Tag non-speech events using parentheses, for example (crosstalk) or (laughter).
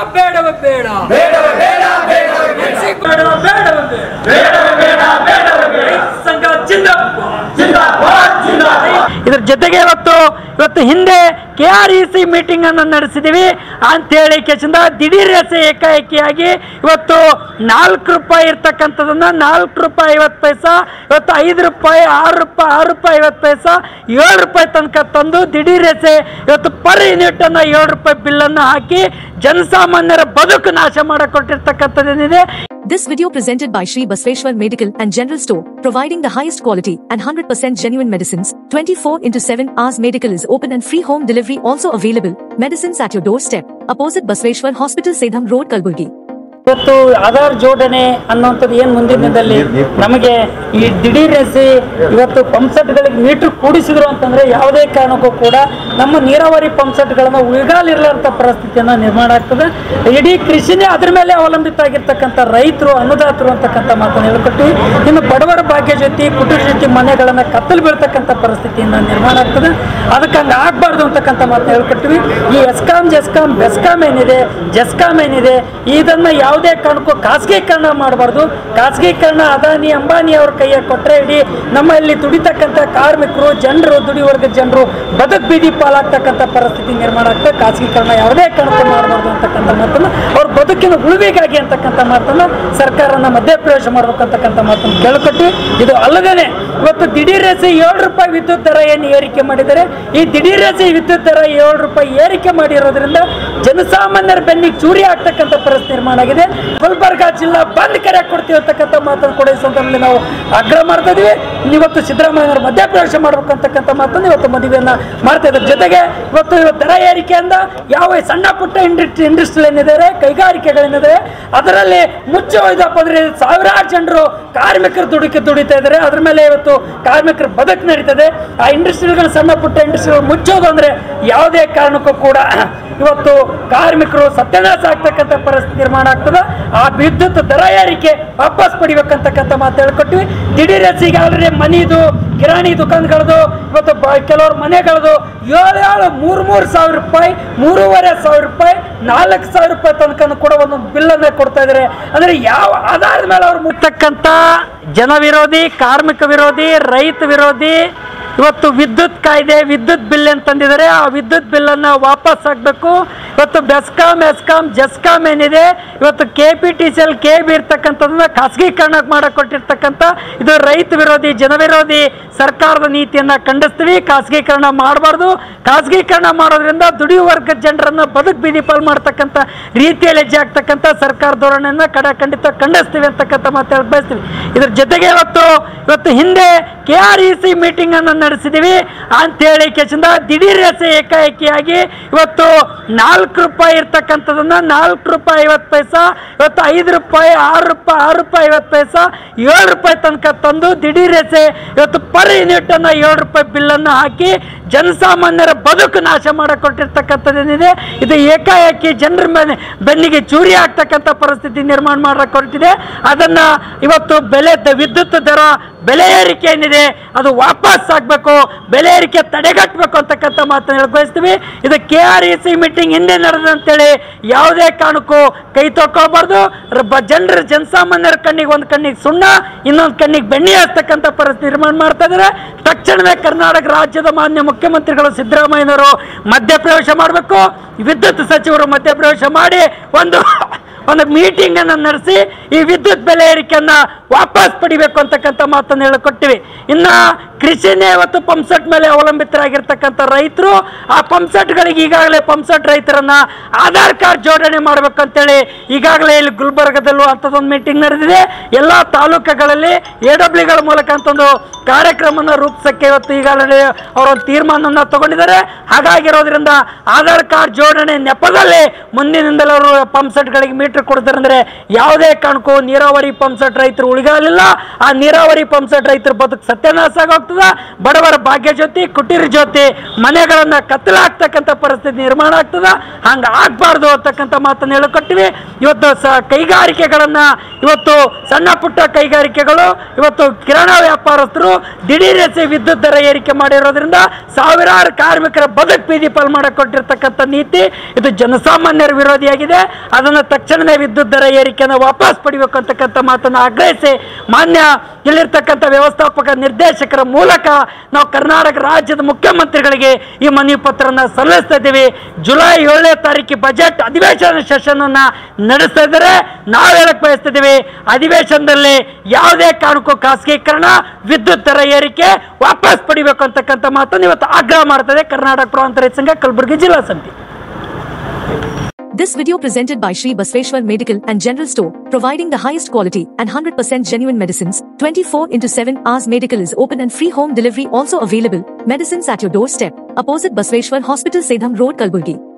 ಬೇಡವ ಬೇಡ ಮೆಣಸಿನ ಬೇಡವ ಬೇಡವ ಜೊತೆಗೆ ಇವತ್ತು ಇವತ್ತು ಹಿಂದೆ K R E C meeting ಅನ್ನು ನಡೆಸಿದೀವಿ. ಅಂತೇಳಿ ಕೆಸಿಂದ ದಿಢೀರ್ ಎಸೆ ಏಕಾಏಕಿಯಾಗಿ ಇವತ್ತು ನಾಲ್ಕು ರೂಪಾಯಿ ಇರ್ತಕ್ಕಂಥದನ್ನ ನಾಲ್ಕು ರೂಪಾಯಿ ಐವತ್ತು ಪೈಸಾ, ಇವತ್ತು ಐದು ರೂಪಾಯಿ, ಆರು ರೂಪಾಯಿ ಆರು ರೂಪಾಯಿ ಐವತ್ತು ಪೈಸಾ, ಏಳು ರೂಪಾಯಿ ತನಕ ತಂದು ದಿಢೀರ್ ಎಸೆ ಇವತ್ತು ಪರ್ ಯೂನಿಟ್ ಅನ್ನ ಏಳು ರೂಪಾಯಿ ಬಿಲ್ ಅನ್ನ ಹಾಕಿ ಜನಸಾಮಾನ್ಯರ ಬದುಕು ನಾಶ ಮಾಡಿಕೊಟ್ಟಿರ್ತಕ್ಕಂಥದ್ದೇನಿದೆ This video presented by Sri Basveshwar Medical and General Store, providing the highest quality and 100% genuine medicines. 24 into 7 hours medical is open and free home delivery also available. Medicines at your doorstep. Opposite Basveshwar Hospital, Sedham Road, Kalburgi. ಇವತ್ತು ಆಧಾರ್ ಜೋಡಣೆ ಅನ್ನುವಂಥದ್ದು ಏನು ಮುಂದಿನ ದಿನದಲ್ಲಿ ನಮಗೆ ಈ ದಿಢೀರ್ AC ಇವತ್ತು ಪಂಪ್ಸೆಟ್ಗಳಿಗೆ ಮೀಟರ್ ಕೂಡಿಸಿದ್ರು ಅಂತಂದ್ರೆ ಯಾವುದೇ ಕಾರಣಕ್ಕೂ ಕೂಡ ನಮ್ಮ ನೀರಾವರಿ ಪಂಪ್ಸೆಟ್ಗಳನ್ನು ಉಳಿಗಾಲಿರಲಾರಂಥ ಪರಿಸ್ಥಿತಿಯನ್ನು ನಿರ್ಮಾಣ ಆಗ್ತದೆ. ಇಡೀ ಕೃಷಿನೇ ಅದ್ರ ಮೇಲೆ ಅವಲಂಬಿತ ಆಗಿರ್ತಕ್ಕಂಥ ರೈತರು ಅನ್ನದಾತರು ಅಂತಕ್ಕಂಥ ಮಾತನ್ನು ಹೇಳ್ಕೊಟ್ಟಿವಿ ಇನ್ನು ಬಡವರ ಭಾಗ್ಯ ಜೊತೆ ಕುಟುಂಬ ಜೊತೆ ಮನೆಗಳನ್ನು ಕತ್ತಲು ಬೀಳ್ತಕ್ಕಂಥ ಪರಿಸ್ಥಿತಿಯನ್ನು ನಿರ್ಮಾಣ ಆಗ್ತದೆ. ಅದಕ್ಕೆ ಹಂಗೆ ಆಗಬಾರ್ದು ಅಂತಕ್ಕಂಥ ಮಾತನ್ನು ಹೇಳ್ಕೊಟ್ಟಿವಿ ಈ ಎಸ್ಕಾಂ ಜೆಸ್ಕಾಂ ಬೆಸ್ಕಾಂ ಏನಿದೆ ಜೆಸ್ಕಾಂ ಏನಿದೆ ಇದನ್ನ ಯಾವುದೇ ಕಾರಣಕ್ಕೂ ಖಾಸಗೀಕರಣ ಮಾಡಬಾರ್ದು. ಖಾಸಗೀಕರಣ ಅದಾನಿ, ಅಂಬಾನಿ ಅವ್ರ ಕೈಯ ಕೊಟ್ಟರೆ ಇಡೀ ನಮ್ಮಲ್ಲಿ ದುಡಿತಕ್ಕಂಥ ಕಾರ್ಮಿಕರು, ಜನರು, ದುಡಿವರ್ಗದ ಜನರು ಬದುಕು ಬೀದಿ ಪಾಲಾಗ್ತಕ್ಕಂಥ ಪರಿಸ್ಥಿತಿ ನಿರ್ಮಾಣ ಆಗ್ತದೆ. ಖಾಸಗೀಕರಣ ಯಾವುದೇ ಕಾರಣಕ್ಕೂ ಮಾಡಬಾರ್ದು ಅಂತಕ್ಕಂಥ ಮಾತನ್ನು, ಅವ್ರ ಬದುಕಿನ ಉಳಿವಿಗಾಗಿ ಅಂತಕ್ಕಂಥ ಮಾತನ್ನು ಸರ್ಕಾರನ ಮಧ್ಯಪ್ರವೇಶ ಮಾಡಬೇಕು ಅಂತಕ್ಕಂಥ ಮಾತನ್ನು ಕೇಳ್ಕೊಟ್ಟು ಇದು ಅಲ್ಲದೇ ಇವತ್ತು ದಿಢೀರ್ ಎಸಿ ಏಳು ರೂಪಾಯಿ ವಿದ್ಯುತ್ ದರ ಏನು ಏರಿಕೆ ಮಾಡಿದರೆ ಈ ದಿಢೀರೇಸಿ ವಿದ್ಯುತ್ ದರ ಏಳು ರೂಪಾಯಿ ಏರಿಕೆ ಮಾಡಿರೋದ್ರಿಂದ ಜನಸಾಮಾನ್ಯರ ಬೆನ್ನಿಗೆ ಚೂರಿ ಆಗ್ತಕ್ಕಂಥ ಪರಿಸ್ಥಿತಿ ನಿರ್ಮಾಣ ಆಗಿದೆ. ಗುಲ್ಬರ್ಗ ಜಿಲ್ಲಾ ಬಂದ್ ಕರೆ ಕೊಡ್ತೀವಿ ಅಂತಕ್ಕಂಥ ಮಾತನ್ನು ಕೂಡ ಈ ಸಂದರ್ಭದಲ್ಲಿ ನಾವು ಆಗ್ರಹ ಮಾಡ್ತಾ ಇದೀವಿ. ಇವತ್ತು ಸಿದ್ದರಾಮಯ್ಯ ಮಧ್ಯಪ್ರವೇಶ ಮಾಡ್ಬೇಕು ಅಂತಕ್ಕಂಥ ಮಾತನ್ನು ಇವತ್ತು ಮದುವೆಯನ್ನು ಮಾಡ್ತಾ ಇದ್ದಾರೆ. ಜೊತೆಗೆ ಇವತ್ತು ಇವತ್ತು ದರ ಏರಿಕೆಯಿಂದ ಯಾವ ಸಣ್ಣ ಪುಟ್ಟ ಇಂಡಸ್ಟ್ರಿ ಇಂಡಸ್ಟ್ರಿ ಏನಿದ್ದಾರೆ ಕೈಗಾರಿಕೆಗಳೇನಿದೆ ಅದರಲ್ಲಿ ಮುಚ್ಚಿ ಹೋಯ್ದಪ್ಪ ಅಂದರೆ ಸಾವಿರಾರು ಜನರು ಕಾರ್ಮಿಕರು ದುಡುಕಿ ದುಡಿತಾ ಇದ್ದಾರೆ. ಅದ್ರ ಮೇಲೆ ಇವತ್ತು ಕಾರ್ಮಿಕರ ಬದುಕು ನಡೀತದೆ. ಆ ಇಂಡಸ್ಟ್ರಿಗಳು, ಸಣ್ಣ ಪುಟ್ಟ ಇಂಡಸ್ಟ್ರಿಗಳು ಮುಚ್ಚೋದು ಅಂದರೆ ಯಾವುದೇ ಕಾರಣಕ್ಕೂ ಕೂಡ ಇವತ್ತು ಕಾರ್ಮಿಕರು ಸತ್ಯನಾಶ ಆಗ್ತಕ್ಕಂಥ ಪರಿಸ್ಥಿತಿ ನಿರ್ಮಾಣ ಆಗ್ತದೆ. ಆ ವಿದ್ಯುತ್ ದರ ಏರಿಕೆ ವಾಪಸ್ ಪಡಿಬೇಕಂತಕ್ಕಂಥ ಮಾತು ಹೇಳ್ಕೊಟ್ವಿ ದಿಢೀರ್ ಎಸಿಗೆ ಆಲ್ರೆಡಿ ಮನಿದು, ಕಿರಾಣಿ ದುಕಾನ್ಗಳದು, ಇವತ್ತು ಬ- ಕೆಲವ್ರ ಮನೆಗಳದು ಏಳು ಏಳು ಮೂರು ಮೂರು ಸಾವಿರ ರೂಪಾಯಿ, ಮೂರುವರೆ ಸಾವಿರ ರೂಪಾಯಿ, ನಾಲ್ಕು ಸಾವಿರ ರೂಪಾಯಿ ತನಕ ಕೂಡ ಒಂದೊಂದು ಬಿಲ್ಲನ್ನು ಕೊಡ್ತಾ ಇದ್ದಾರೆ ಅಂದ್ರೆ ಯಾವ ಆಧಾರದ ಮೇಲೆ ಅವ್ರು ಮುಟ್ಟಕ್ಕಂಥ ಜನ ವಿರೋಧಿ, ಕಾರ್ಮಿಕ ವಿರೋಧಿ, ರೈತ ವಿರೋಧಿ ಇವತ್ತು ವಿದ್ಯುತ್ ಕಾಯ್ದೆ, ವಿದ್ಯುತ್ ಬಿಲ್ ಅಂತ ತಂದಿದ್ದಾರೆ? ಆ ವಿದ್ಯುತ್ ಬಿಲ್ಲನ್ನು ವಾಪಸ್ ಆಗಬೇಕು ಇವತ್ತು ಬೆಸ್ಕಾಂ ಎಸ್ಕಾಮ್ ಜೆಸ್ಕಾಂ ಏನಿದೆ, ಇವತ್ತು K P T C L K B ಇರ್ತಕ್ಕಂಥದ್ದನ್ನ ಖಾಸಗೀಕರಣ ಮಾಡಿಕೊಟ್ಟಿರ್ತಕ್ಕಂಥ ಇದು ರೈತ ವಿರೋಧಿ ಜನವಿರೋಧಿ ಸರ್ಕಾರದ ನೀತಿಯನ್ನ ಖಂಡಿಸ್ತೀವಿ. ಖಾಸಗೀಕರಣ ಮಾಡಬಾರ್ದು. ಖಾಸಗೀಕರಣ ಮಾಡೋದ್ರಿಂದ ದುಡಿಯುವ ವರ್ಗದ ಜನರನ್ನು ಬದುಕು ಬೀದಿ ಪಾಲ್ ಮಾಡ್ತಕ್ಕಂಥ ರೀತಿಯಲ್ಲಿ ಹೆಜ್ಜೆ ಆಗ್ತಕ್ಕಂಥ ಸರ್ಕಾರ ಧೋರಣೆಯನ್ನು ಕಡ ಖಂಡಿತ ಖಂಡಿಸ್ತೀವಿ ಅಂತಕ್ಕಂಥ ಮಾತು ಹೇಳಕ್ ಬಯಸ್ತೀವಿ. ಇದ್ರ ಜೊತೆಗೆ ಇವತ್ತು ಇವತ್ತು ಹಿಂದೆ K R E C meeting ಅನ್ನು ಅಂಥೇಳಿ ಕೆಸಿಂದ ದಿಢೀರ್ ಎಸೆ ಏಕಾಏಕಿಯಾಗಿ ಇವತ್ತು ನಾಲ್ಕು ರೂಪಾಯಿ ಇರ್ತಕ್ಕಂಥದನ್ನ ನಾಲ್ಕು ರೂಪಾಯಿ ಐವತ್ತು ಪೈಸಾ, ಇವತ್ತು ಐದು ರೂಪಾಯಿ, ಆರು ರೂಪಾಯಿ ಆರು ರೂಪಾಯಿ ಐವತ್ತು ಪೈಸಾ, ಏಳು ರೂಪಾಯಿ ತನಕ ತಂದು ದಿಢೀರ್ ಎಸೆ ಇವತ್ತು ಪರ್ ಯೂನಿಟ್ ಅನ್ನ ಏಳು ರೂಪಾಯಿ ಬಿಲ್ ಅನ್ನ ಹಾಕಿ ಜನಸಾಮಾನ್ಯರ ಬದುಕು ನಾಶ ಮಾಡಿಕೊಟ್ಟಿರ್ತಕ್ಕಂಥದ್ದೇನಿದೆ. ಇದು ಏಕಾಏಕಿ ಜನರ ಮೇಲೆ ಬೆನ್ನಿಗೆ ಚೂರಿ ಆಗ್ತಕ್ಕಂಥ ಪರಿಸ್ಥಿತಿ ನಿರ್ಮಾಣ ಮಾಡಕ್ಕೆ ಹೊರಟಿದೆ ಅದನ್ನ ಇವತ್ತು ಬೆಲೆ ವಿದ್ಯುತ್ ದರ ಬೆಲೆ ಏರಿಕೆ ಏನಿದೆ, ಅದು ವಾಪಸ್ ಆಗಬೇಕು, ಬೆಲೆ ಏರಿಕೆ ತಡೆಗಟ್ಟಬೇಕು ಅಂತಕ್ಕಂಥ ಮಾತನ್ನು ಬಯಸ್ತೀವಿ. ಇದು K R E C meeting ಹಿಂದೆ ನಡೆದಂತೇಳಿ ಯಾವುದೇ ಕಾರಣಕ್ಕೂ ಕೈ ತೊಳ್ಕೊಳ್ಬಾರ್ದು. ಜನರ ಜನಸಾಮಾನ್ಯರ ಕಣ್ಣಿಗೆ ಒಂದು ಕಣ್ಣಿಗೆ ಸುಣ್ಣ, ಇನ್ನೊಂದು ಕಣ್ಣಿಗೆ ಬೆಣ್ಣೆ ಹಾಕ್ತಕ್ಕಂಥ ಪರಿಸ್ಥಿತಿ ನಿರ್ಮಾಣ ಮಾಡ್ತಾ ಇದ್ದಾರೆ ತಕ್ಷಣವೇ ಕರ್ನಾಟಕ ರಾಜ್ಯದ ಮಾನ್ಯ ಮುಖ್ಯಮಂತ್ರಿಗಳು ಸಿದ್ದರಾಮಯ್ಯನವರು ಮಧ್ಯಪ್ರವೇಶ ಮಾಡಬೇಕು. ವಿದ್ಯುತ್ ಸಚಿವರು ಮಧ್ಯಪ್ರವೇಶ ಮಾಡಿ ಒಂದು (coughs) ಒಂದು ಮೀಟಿಂಗ್ ಅನ್ನು ನಡೆಸಿ ಈ ವಿದ್ಯುತ್ ಬೆಲೆ ಏರಿಕೆಯನ್ನ ವಾಪಸ್ ಪಡಿಬೇಕು ಅಂತಕ್ಕಂಥ ಮಾತನ್ನು ಹೇಳಿಕೊಟ್ಟಿವಿ. ಇನ್ನ ಕೃಷಿನೇ ಇವತ್ತು ಪಂಪ್ಸೆಟ್ ಮೇಲೆ ಅವಲಂಬಿತರಾಗಿರ್ತಕ್ಕಂಥ ರೈತರು, ಆ ಪಂಪ್ಸೆಟ್ಗಳಿಗೆ ಈಗಾಗಲೇ ಪಂಪ್ಸೆಟ್ ರೈತರನ್ನ ಆಧಾರ್ ಕಾರ್ಡ್ ಜೋಡಣೆ ಮಾಡ್ಬೇಕಂತೇಳಿ ಈಗಾಗಲೇ ಇಲ್ಲಿ ಗುಲ್ಬರ್ಗದಲ್ಲೂ ಅಂಥದ್ದೊಂದು ಮೀಟಿಂಗ್ ನಡೆದಿದೆ. ಎಲ್ಲ ತಾಲೂಕುಗಳಲ್ಲಿ ಎ ಡಬ್ಲ್ಯೂಗಳ ಮೂಲಕ ಅಂತಂದು ಕಾರ್ಯಕ್ರಮನ ರೂಪಿಸಕ್ಕೆ ಇವತ್ತು ಈಗಾಗಲೇ ಅವರೊಂದು ತೀರ್ಮಾನವನ್ನು ತಗೊಂಡಿದ್ದಾರೆ. ಹಾಗಾಗಿರೋದ್ರಿಂದ ಆಧಾರ್ ಕಾರ್ಡ್ ಜೋಡಣೆ ನೆಪದಲ್ಲಿ ಮುಂದಿನಿಂದಲೂ ಅವರು ಪಂಪ್ಸೆಟ್ಗಳಿಗೆ ಮೀಟರ್ ಕೊಡ್ತಾರೆ ಅಂದ್ರೆ ಯಾವುದೇ ಕಾರಣಕ್ಕೂ ನೀರಾವರಿ ಪಂಪ್ಸೆಟ್ ರೈತರು ಉಳಿಗಾಲಿಲ್ಲ ಆ ನೀರಾವರಿ ಪಂಪ್ ಸೆಟ್ ರೈತರ ಬದುಕು ಸತ್ಯನಾಶ ಆಗೋಗ್ತದ. ಬಡವರ ಭಾಗ್ಯ ಜೊತೆ ಕುಟೀರ ಜ್ಯೋತಿ, ಮನೆಗಳನ್ನ ಕತ್ತಲಾಗ್ತಕ್ಕಂಥ ಪರಿಸ್ಥಿತಿ ನಿರ್ಮಾಣ ಆಗ್ತದ. ಹಂಗ ಆಗ್ಬಾರ್ದು ಅಂತಕ್ಕಂಥ ಮಾತನ್ನ ಹೇಳಿಕೊಟ್ಟಿವಿ. ಇವತ್ತು ಸ ಕೈಗಾರಿಕೆಗಳನ್ನ, ಇವತ್ತು ಸಣ್ಣ ಪುಟ್ಟ ಕೈಗಾರಿಕೆಗಳು, ಇವತ್ತು ಕಿರಾಣ ವ್ಯಾಪಾರಸ್ಥರು ದಿಢೀರ್ ವಿದ್ಯುತ್ ದರ ಏರಿಕೆ ಮಾಡಿರೋದ್ರಿಂದ ಸಾವಿರಾರು ಕಾರ್ಮಿಕರ ಬದುಕು ಬೀದಿ ಪಾಲ್ ಮಾಡಿಕೊಟ್ಟಿರ್ತಕ್ಕಂಥ ನೀತಿ ಇದು ಜನಸಾಮಾನ್ಯರ ವಿರೋಧಿಯಾಗಿದೆ. ಅದನ್ನು ತಕ್ಷಣವೇ ವಿದ್ಯುತ್ ದರ ಏರಿಕೆಯನ್ನು ವಾಪಸ್ ಪಡಿಬೇಕು ಅಂತಕ್ಕಂಥ ಮಾತನ್ನು ಆಗ್ರಹಿಸಿ ಮಾನ್ಯ ಇಲ್ಲಿರ್ತಕ್ಕಂಥ ವ್ಯವಸ್ಥಾಪಕ ನಿರ್ದೇಶಕರ ಮೂಲಕ ನಾವು ಕರ್ನಾಟಕ ರಾಜ್ಯದ ಮುಖ್ಯಮಂತ್ರಿಗಳಿಗೆ ಈ ಮನವಿ ಪತ್ರನ ಸಲ್ಲಿಸ್ತಾ ಇದ್ದೀವಿ. ಜುಲೈ ಏಳನೇ ತಾರೀಕು ಬಜೆಟ್ ಅಧಿವೇಶನ ಸೆಷನ್ ಅನ್ನ ನಡೆಸ್ತಾ ಇದ್ದಾರೆ. ನಾವು ಹೇಳಕ್ ಬಯಸ್ತಿದ್ದೀವಿ ಅಧಿವೇಶನದಲ್ಲಿ ಯಾವುದೇ ಕಾರಣಕ್ಕೂ ಖಾಸಗೀಕರಣ, ವಿದ್ಯುತ್ ದರ ಏರಿಕೆ ವಾಪಸ್ ಪಡಿಬೇಕು ಅಂತಕ್ಕಂಥ ಮಾತನ್ನು ಇವತ್ತು ಆಗ್ರಹ ಮಾಡ್ತದೆ ಕರ್ನಾಟಕ ಪ್ರಾಂತ ರೈತ ಸಂಘ ಕಲಬುರಗಿ ಜಿಲ್ಲಾ ಸಮಿತಿ. This video presented by Sri Basveshwar Medical and General Store, providing the highest quality and 100% genuine medicines. 24 into 7 hours medical is open and free home delivery also available. Medicines at your doorstep. Opposite Basveshwar Hospital, Sedham Road, Kalburgi.